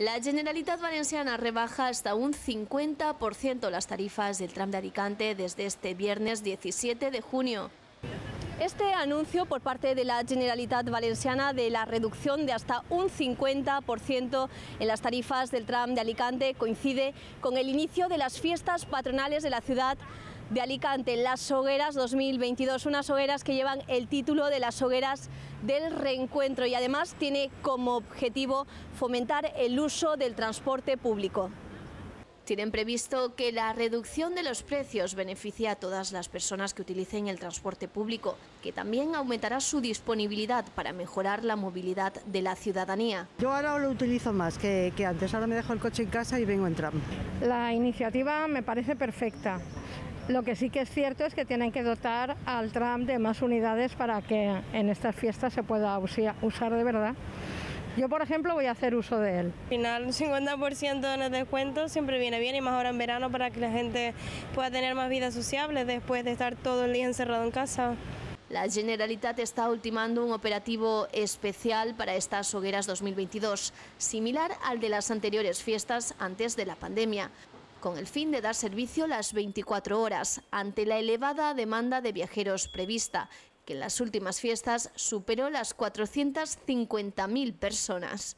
La Generalitat Valenciana rebaja hasta un 50% las tarifas del tram de Alicante desde este viernes 17 de junio. Este anuncio por parte de la Generalitat Valenciana de la reducción de hasta un 50% en las tarifas del tram de Alicante coincide con el inicio de las fiestas patronales de la ciudad de Alicante, las hogueras 2022, unas hogueras que llevan el título de las hogueras del reencuentro y además tiene como objetivo fomentar el uso del transporte público. Tienen previsto que la reducción de los precios beneficie a todas las personas que utilicen el transporte público, que también aumentará su disponibilidad para mejorar la movilidad de la ciudadanía. Yo ahora lo utilizo más que, que antes, ahora me dejo el coche en casa y vengo en tram. La iniciativa me parece perfecta. Lo que sí que es cierto es que tienen que dotar al tram de más unidades para que en estas fiestas se pueda usar de verdad. Yo, por ejemplo, voy a hacer uso de él. Al final, un 50% en el descuento siempre viene bien y más ahora en verano para que la gente pueda tener más vida sociable después de estar todo el día encerrado en casa. La Generalitat está ultimando un operativo especial para estas hogueras 2022, similar al de las anteriores fiestas antes de la pandemia con el fin de dar servicio las 24 horas ante la elevada demanda de viajeros prevista, que en las últimas fiestas superó las 450.000 personas.